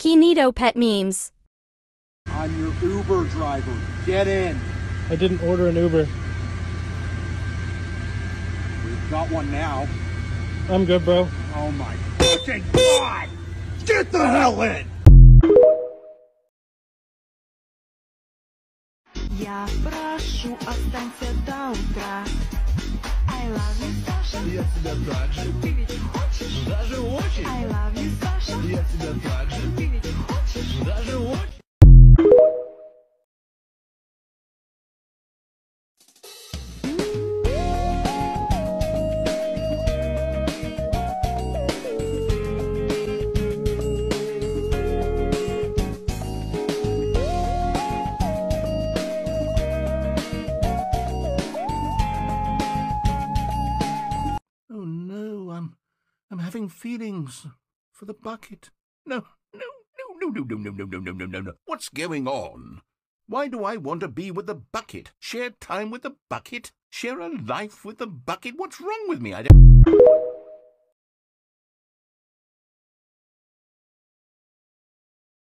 Kinito pet memes. I'm your Uber driver. Get in. I didn't order an Uber. We've got one now. I'm good, bro. Oh my fucking god! Get the hell in! Я прошу, останься до утра. I love you, Саша. Я тебя так же, Ты ведь хочешь? даже очень. I love you, Саша. Я тебя так I'm having feelings for the bucket. No, no, no, no, no, no, no, no, no, no, no, no. What's going on? Why do I want to be with the bucket? Share time with the bucket? Share a life with the bucket? What's wrong with me? I don't.